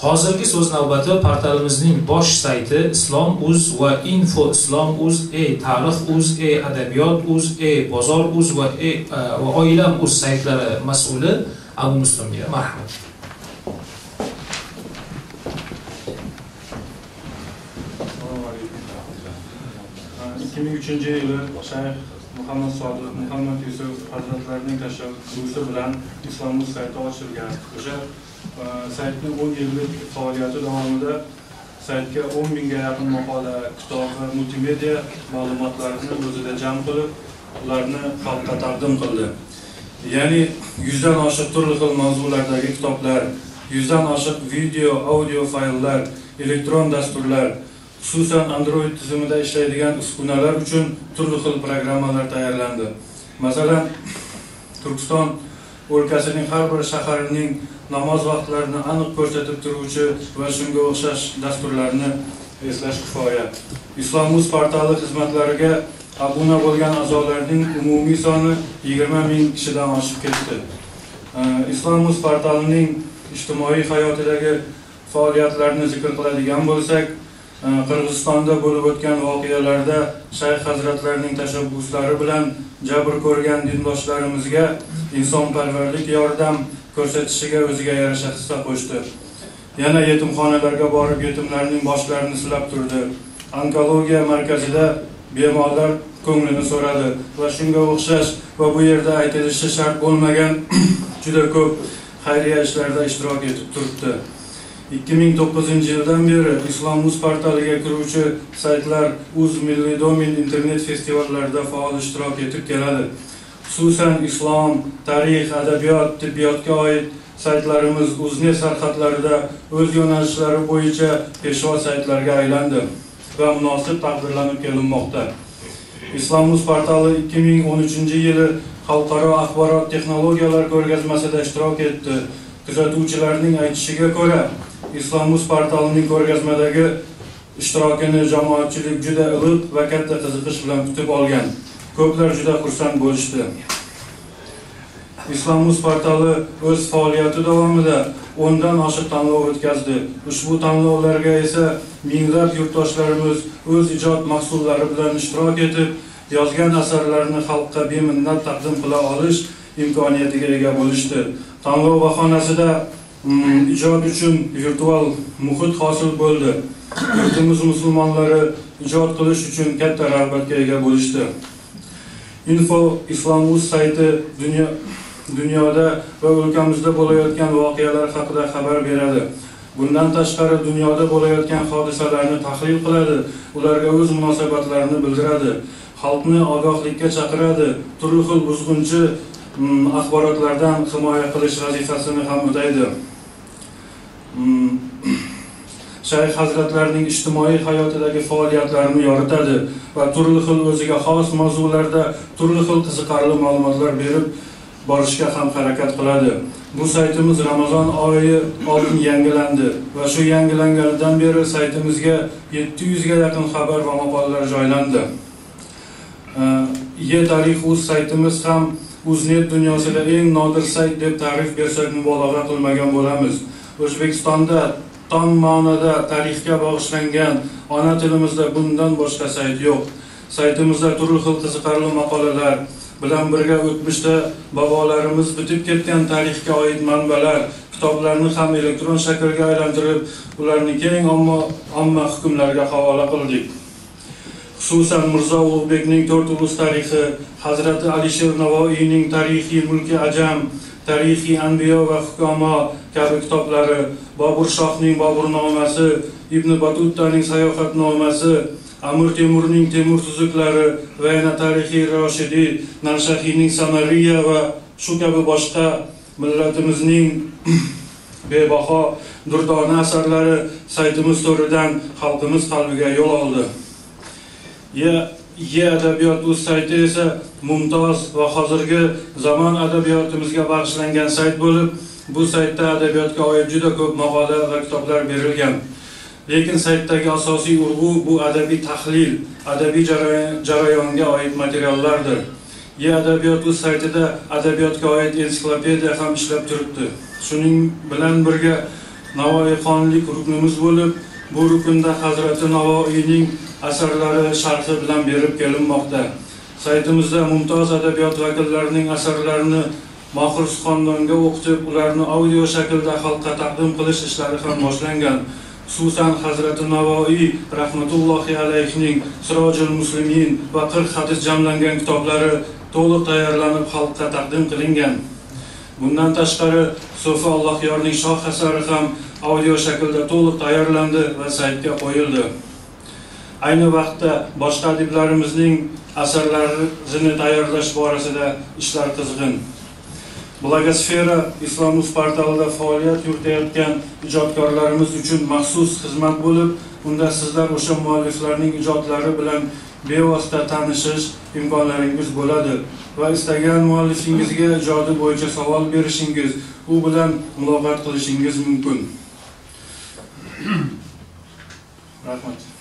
hozirgi so'z navbati portalimizning bosh sayti islom uz va info islom uz e tarix uz e adabiyot uz e bozor uz va e va oilam uz saytlari mas'uli abu muslimga marhamat. Ikki ming uchinchi yili shayx muhammad sodiq muhammad yusuf hazratlarining tashabbusi bilan islomuz sayti ochilgan o'sha e, saytni o'n yillik faoliyati davomida saytga o'n mingga yaqin maqola kitob va multimedia ma'lumotlarini o'zida jam qilib ularni xalqqa taqdim qildi. Ya'ni yuzdan oshiq turli xil mavzulardagi kitoblar yuzdan oshiq video audio fayllar elektron dasturlar xususan android tizimida ishlaydigan uskunalar uchun turli xil programmalar tayyorlandi. Masalan turkiston o'lkasining har bir shaharining namoz vaqtlarini aniq ko'rsatib turuvchi va shunga o'xshash dasturlarni eslash kifoya. Islomuz portali xizmatlariga obuna bo'lgan a'zolarning umumiy soni yigirma ming kishidan oshib ketdi. Islomuz portalining ijtimoiy hayotidagi faoliyatlarni zikr qiladigan bo'lsak qirg'izistonda bo'lib o'tgan voqealarda shayx hazratlarining tashabbuslari bilan jabr ko'rgan dindoshlarimizga insonparvarlik yordam ko'rsatishiga o'ziga yarasha hissa qo'shdi. Yana yetimxonalarga borib yetimlarning boshlarini silab turdi. Onkologiya markazida bemorlar ko'nglini so'radi va shunga o'xshash va bu yerda aytilishi shart bo'lmagan juda ko'p xayriya ishlarida ishtirok etib turibdi. 2009 yildan beri islom uz portaliga kiruvchi saytlar uz milliy domin internet festivallarida faol ishtirok etib keladi. Xususan islom tarix adabiyot tibbiyotga oid saytlarimiz uznet sarhadlarida o'z yo'nalishlari bo'yicha peshvo saytlarga aylandi va munosib taqdirlanib kelinmoqda. Islom uz portali 2013 yili xalqaro axborot texnologiyalar ko'rgazmasida ishtirok etdi. Kuzatuvchilarning aytishiga ko'ra islomuz portalining ko'rgazmadagi ishtirokini jamoatchilik juda iliq va katta qiziqish bilan kutib olgan. Ko'plar juda xursand bo'lishdi. Islomuz portali o'z faoliyati davomida o'ndan oshiq tanlov o'tkazdi. Ushbu tanlovlarga esa minglab yurtdoshlarimiz o'z ijod mahsullari bilan ishtirok etib yozgan asarlarini xalqqa beminnat taqdim qila olish imkoniyatiga ega bo'lishdi. Tanlov bahonasida ijod uchun virtual muhit hosil bo'ldi yurtimiz musulmonlari ijod qilish uchun katta rag'batga ega bo'lishdi info islom.uz sayti dunyo dunyoda va o'lkamizda bo'layotgan voqealar haqida xabar beradi bundan tashqari dunyoda bo'layotgan hodisalarni tahlil qiladi ularga o'z munosabatlarini bildiradi xalqni ogohlikka chaqiradi turli xil buzg'unchi axborotlardan himoya qilish vazifasini ham o'taydi Mm. shayx hazratlarining ijtimoiy hayotidagi faoliyatlarini yoritadi va turli xil o'ziga xos mavzularda turli xil qiziqarli ma'lumotlar berib borishga ham harakat qiladi. Bu saytimiz ramazon oyi oldin yangilandi va shu yangilanganidan beri saytimizga 700 ga yaqin xabar va maqolalar joylandi. E tarix uz saytimiz ham uznet dunyosida eng nodir sayt deb ta'rif bersak mubolag'a qilmagan bo'lamiz. O'zbekistonda tom ma'noda tarixga bag'ishlangan ona tilimizda bundan boshqa sayt yo'q. Saytimizda turli xil qiziqarli maqolalar bilan birga o'tmishda bobolarimiz bitib ketgan tarixga oid manbalar kitoblarni ham elektron shaklga aylantirib ularni keng omma omma hukmlarga havola qildik. Xususan mirzo ulug'bekning to'rt ulus tarixi hazrati alisher navoiyning tarixiy mulki ajam tarixiy anbiyo va hukomo kabi kitoblari bobur shohning boburnomasi ibn batuttaning sayohatnomasi amir temurning temur tuzuklari va yana tarixiy roshidiy narshahiyning samariya va shu kabi boshqa millatimizning bebaho durdona asarlari saytimiz to'ridan xalqimiz qalbiga yo'l oldi. Ye adabiyot uz sayti esa mumtoz va hozirgi zamon adabiyotimizga bag'ishlangan sayt bo'lib bu saytda adabiyotga oid juda ko'p maqola va kitoblar berilgan. Lekin saytdagi asosiy urg'u bu adabiy tahlil adabiy jarayonga oid materiallardir. Ye adabiyot uz saytida adabiyotga oid ensiklopediya ham ishlab turibdi. Shuning bilan birga navoiyxonlik ruknimiz bo'lib bu rukunda hazrati navoiyning asarlari sharhi bilan berib kelinmoqda. Saytimizda mumtoz adabiyot vakillarining asarlarini mohir suxandonga o'qitib ularni audio shaklda xalqqa taqdim qilish ishlari ham boshlangan. Xususan hazrati navoiy rahmatullohi alayhining sirojul muslimin va qirq hadis jamlangan kitoblari to'liq tayyorlanib xalqqa taqdim qilingan. Bundan tashqari so'fi allohyorning shoh asari ham audio shaklda to'liq tayyorlandi va saytga qo'yildi. Ayni vaqtda boshqa adiblarimizning asarlarini tayyorlash borasida ishlar qizg'in blogosfera islomuz portalida faoliyat yuritayotgan ijodkorlarimiz uchun maxsus xizmat bo'lib unda sizlar o'sha mualliflarning ijodlari bilan bevosita tanishish imkonlaringiz bo'ladi va istagan muallifingizga ijodi bo'yicha savol berishingiz u bilan muloqot qilishingiz mumkin. Rahmat.